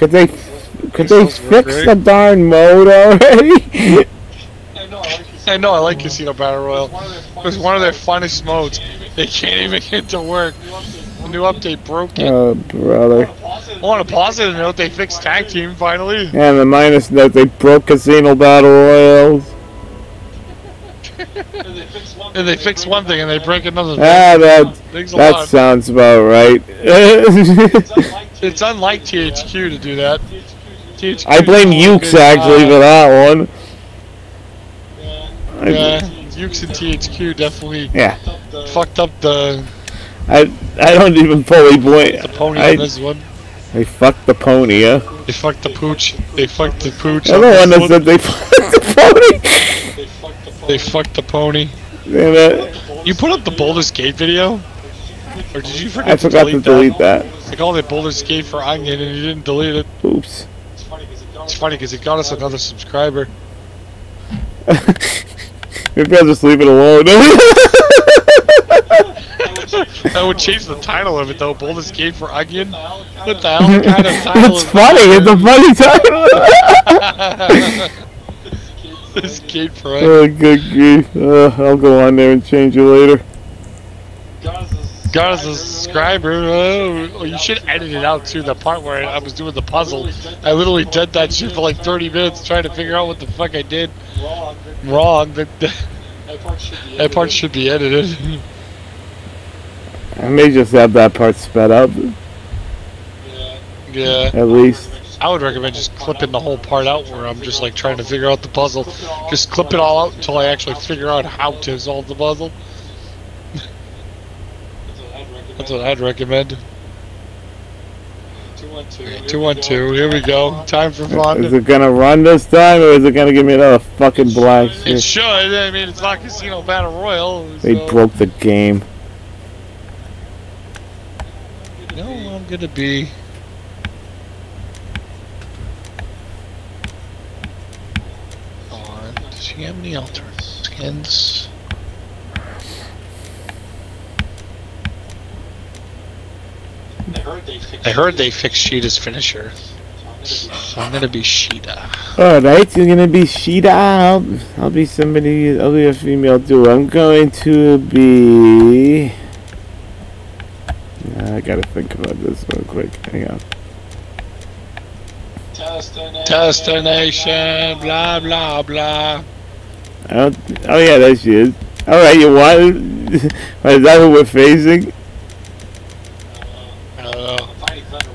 Could they, could they fix the darn mode already? I know, I like Casino Battle Royale. It's one of their funnest modes. They can't even get to work. The new update broke it. oh, brother. On a positive note, they fixed tag team finally. And the minus note, they broke Casino Battle Royales. And they fix one thing and they break another thing. Ah, that, that lot. sounds about right. It's unlike THQ to do that. THQ I blame Yuke's actually uh, for that one. Yeah, Yuke's and THQ definitely Yeah. fucked up the, I I don't even fully blame. the pony I, on this one. they fucked the pony, yeah. They fucked the pooch. They fucked the pooch. I'm on the one that said they fucked the pony. They fucked the pony. Damn it. You put up the Baldur's Gate video? Or did you forget I forgot to delete that. I called it Baldur's Gate for Onion and you didn't delete it. Oops. It's funny because it got us another subscriber. Maybe I'll just leave it alone. I would change the title of it though. Baldur's Gate for Onion. What the hell kind of title it's funny. It's a funny title. that? this Gate for Onion. oh, good grief. Uh, I'll go on there and change it later. Got us a subscriber. Oh, you should edit it out too. The part where I was doing the puzzle. I literally did that shit for like 30 minutes trying to figure out what the fuck I did wrong. That that part should be edited. I may just have that part sped up, Yeah. at least. I would recommend just clipping the whole part out where I'm just like trying to figure out the puzzle. Just clip it all out until I actually figure out how to solve the puzzle. That's what I'd recommend. 212. 212, here we go. Time for fun. Is it gonna run this time, or is it gonna give me another fucking black It should. I mean, it's not Casino Battle Royale. They broke the game. No, I'm gonna be. On. Does she have any alternate skins? I heard they fixed Sheeta's finisher. So I'm gonna be Sheeta. Alright, you're gonna be Sheeta. I'll, I'll be somebody, I'll be a female too. I'm going to be. I gotta think about this real quick. Hang on. Destination, blah blah blah. I don't, oh yeah, there she is. Alright, you want. is that who we're facing? Uh,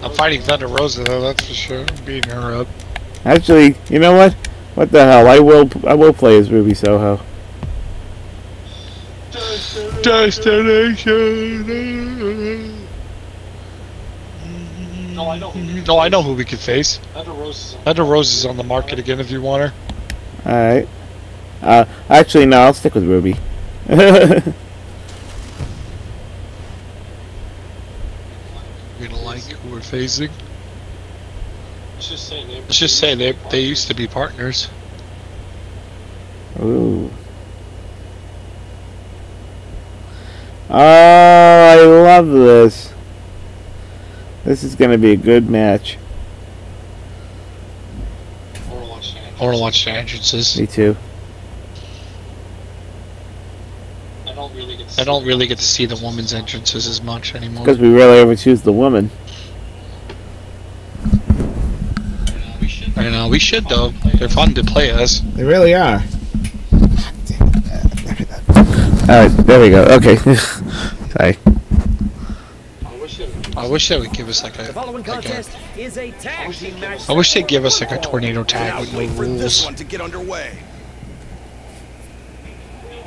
I'm fighting Thunder Rosa though, that's for sure. I'm beating her up. Actually, you know what? What the hell? I will, I will play as Ruby Soho. Destination. No, I know. No, I know who we could face. Thunder Rosa is on the market again if you want her. Alright. Uh, actually, no, I'll stick with Ruby. We don't like who we're facing. Let's just say they they used to be partners. Ooh. Oh, I love this. This is going to be a good match. I want to watch the entrances. Me too. I don't really get to see the women's entrances as much anymore. Because we rarely ever choose the woman. I know we should though. They're fun to play as. They really are. Alright, there we go. Okay. Sorry. I wish they would give us like a. Like a is a tag. I wish they'd give us like a tornado tag with Wait no for rules. to get underway.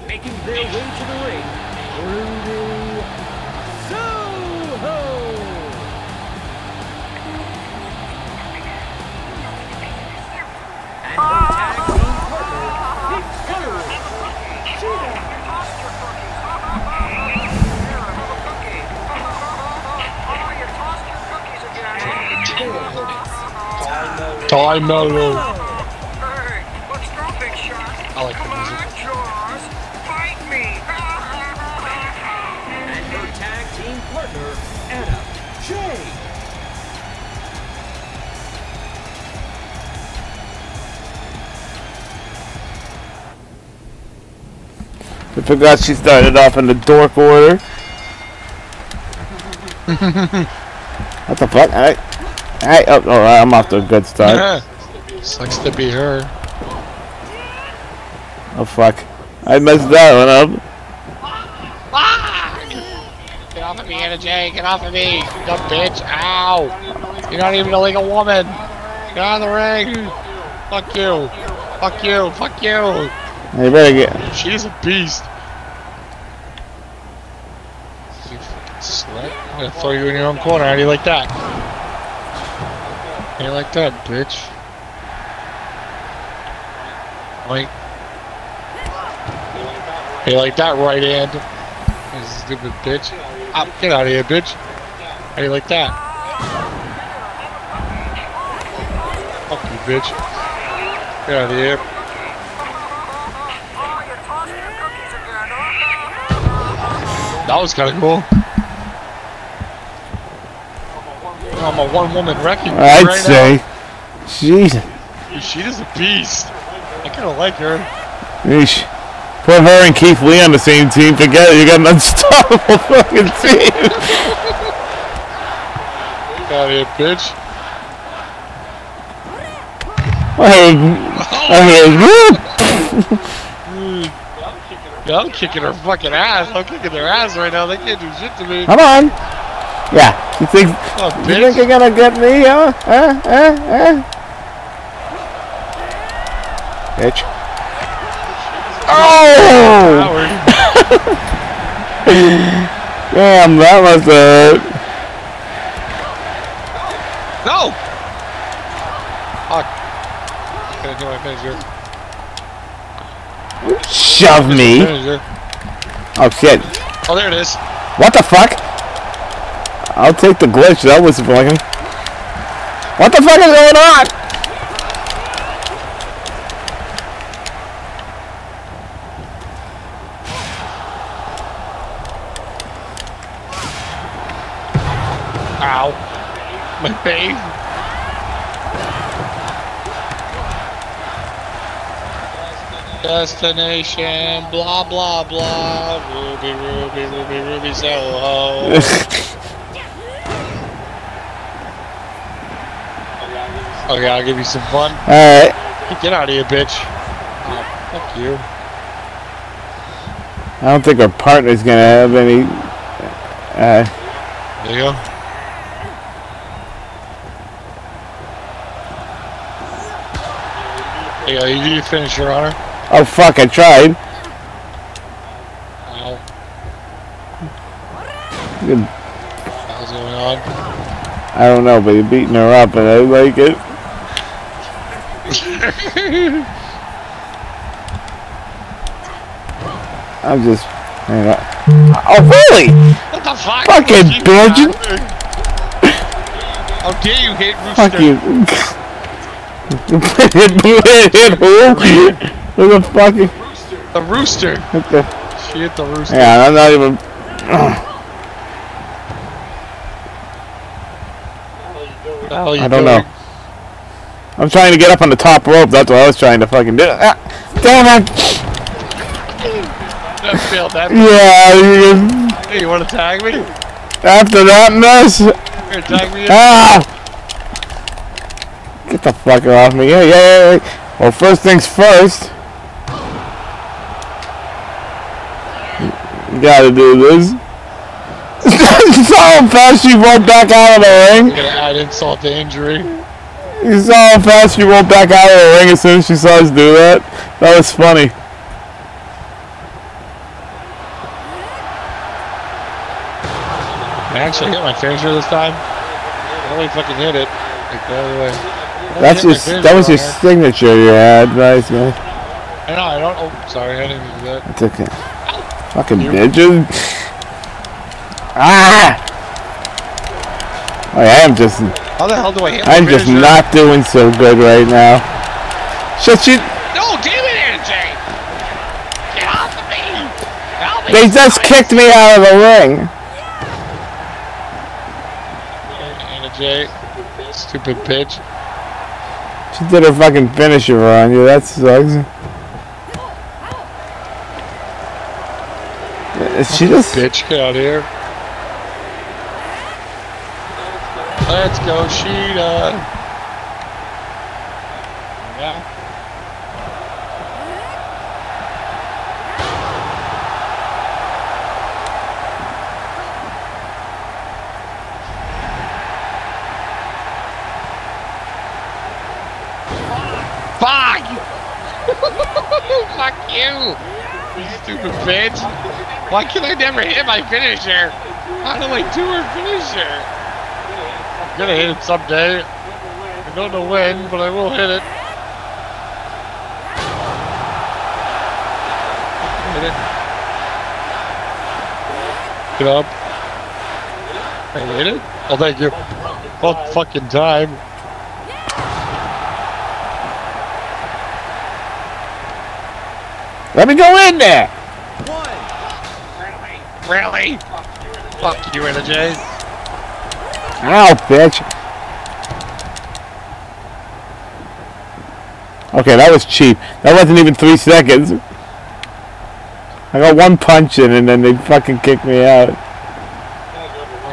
Making their way to the ring. Time mellow. Hey, let's go, Big Shot. I like the I forgot she started off in the Dark Order. what the fuck? I, I, oh, oh, I'm off to a good start. Sucks to be her. Oh fuck. I messed that one up. Get off of me, Anna Jay. Get off of me. You dumb bitch. Ow. You're not even a legal woman. Get out of the ring. Fuck you. Fuck you. Fuck you. You better get. She's a beast. You fucking slut. I'm gonna throw you in your own corner. How do you like that? How do you like that, bitch? Like. How you like that right hand? Stupid bitch. Ah, get out of here, bitch. How do you like that? Fuck you, bitch. Get out of here. Oh, you're tossing your cookies again. That was kind of cool. I'm a one-woman wrecking I'd right say. Jesus. She is a beast. I kind of like her. Yeesh. Put her and Keith Lee on the same team together. You got an unstoppable fucking team. Get out of here, bitch. I heard, I heard, Yeah, I'm kicking her fucking ass. I'm kicking their ass right now. They can't do shit to me. Come on. Yeah. You think Oh, you think you're gonna get me, huh? Huh? Huh? Huh? Bitch. Oh! Damn, that was hurt. No! Fuck. Gonna do my finisher. Shove me. Oh shit. Oh, there it is. What the fuck? I'll take the glitch. That was fucking. What the fuck is going on? Ow. My face. Destination, blah blah blah. Ruby, Ruby, Ruby, Ruby, Soho. okay, I'll give you some fun. Alright. Get out of here, bitch. Oh, fuck you. I don't think our partner's gonna have any. Uh, There you go. There you go. You, you finish your honor. Oh fuck! I tried. Ow. Good. What's going on? I don't know, but you're beating her up, and I like it. I'm just. hang on. Oh really? What the fuck? Fucking man. How dare you hit Rooster? Fuck you. hit, hit who? Who the fucking? The Rooster. The? She hit the Rooster. Yeah, I'm not even. What the hell are you I don't doing? know. I'm trying to get up on the top rope. That's what I was trying to fucking do. Ah, damn it! That failed that. Yeah, you, Hey, you want to tag me? after that mess. Here, tag me. in. Ah! Get the fucker off me. Yeah, yeah, yeah, yeah. Well, first things first. Gotta do this. you saw how fast she rolled back out of the ring. Gonna add insult to injury. You saw how fast she rolled back out of the ring as soon as she saw us do that. That was funny. I actually hit my finisher this time. I really fucking hit it. Like the other way. That's your. That was your signature. You had, nice man. I know, I don't. Oh, sorry, I didn't do that. It's okay. Fucking You- bitches. Ah! I am just. How the hell do I hit I'm just finisher? not doing so good right now. Shit, she. No, damn it, Anna Jay! Get off of me! Help me! They just kicked me out of the ring. Anna Jay, stupid bitch. She did her fucking finisher on you. That sucks. Is she just? Bitch, out here. Let's go, Sheeta. Yeah. Fuck! Fuck you! You stupid bitch! Why can I never hit my finisher? How do I do her finisher? I'm gonna hit it someday. I don't know when, but I will hit it. Hit it. Get up. I hit it? Oh, thank you. All fucking time. Let me go in there. Really? Fuck you, Anna Jay. Ow, bitch. Okay, that was cheap. That wasn't even three seconds. I got one punch in and then they fucking kicked me out.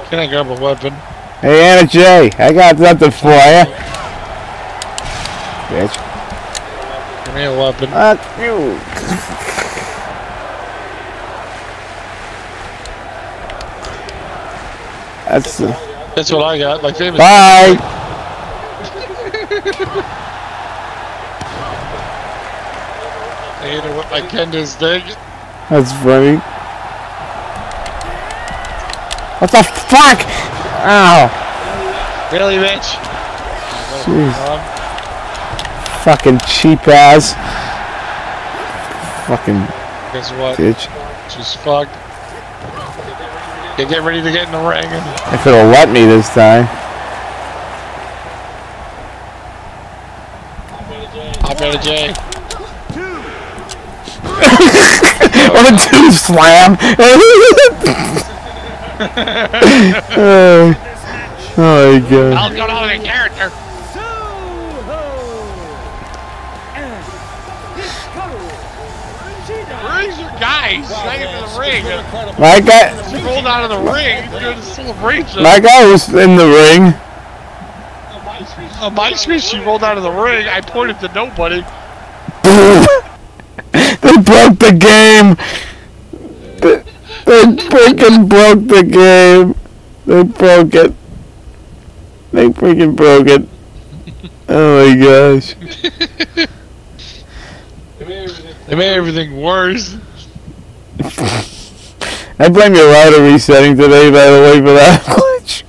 Can I grab a weapon? Hey, Anna Jay, I got something for you. Bitch. Give me a weapon. Fuck you. That's. Uh, That's what I got. My famous. bye. I hit it with my Kenda's thing. That's funny. What the fuck? Ow. Really, bitch? Jeez. Fucking cheap ass. Fucking guess what? bitch. She's fucked. Get ready to get in the ring. If it'll let me this time. Hop Anna Jay. On a two slam. oh. oh my god. I'll go down in character. Where's your guy? She's not the ring. My guy, rolled out of the ring. Doing a celebration. my guy was in the ring. On my screen, she rolled out of the ring. I pointed to nobody. they broke the game. They, they freaking broke the game. They broke it. They freaking broke it. Oh my gosh. They made everything worse. I blame your router resetting today, by the way, for that glitch.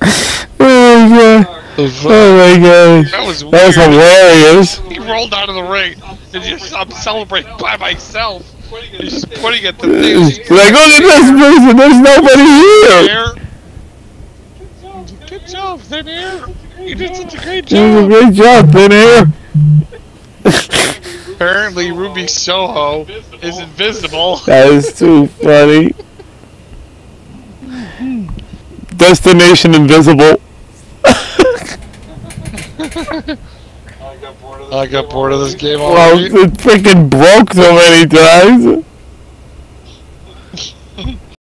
oh my god. Oh my gosh. That was That was hilarious. He rolled out of the ring and just I'm celebrating by myself. He's just pointing at the thing. Like, look at this person, there's nobody here. Good job, Thin Air. You did such a great You did a job. great job, Thin Air. Apparently, Ruby Soho is invisible. That is too funny. Destination Invisible. I got bored of this game Well, already. it freaking broke so many times.